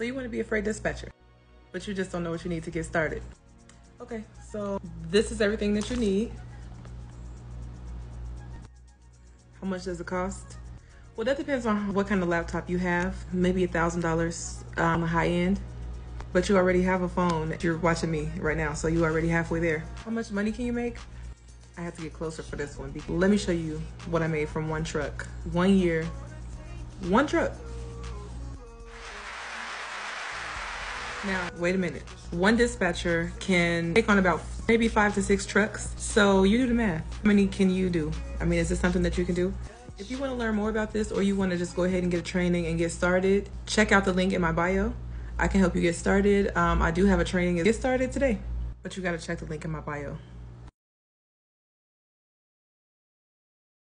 So you want to be a freight dispatcher, but you just don't know what you need to get started. Okay, so this is everything that you need. How much does it cost? Well, that depends on what kind of laptop you have. Maybe a thousand dollars um, high end, but you already have a phone. You're watching me right now, so you already halfway there. How much money can you make? I have to get closer for this one. Let me show you what I made from one truck. One year, one truck. Now, wait a minute. One dispatcher can take on about maybe five to six trucks. So you do the math. How many can you do? I mean, is this something that you can do? If you want to learn more about this or you want to just go ahead and get a training and get started, check out the link in my bio. I can help you get started. Um, I do have a training get started today, but you got to check the link in my bio.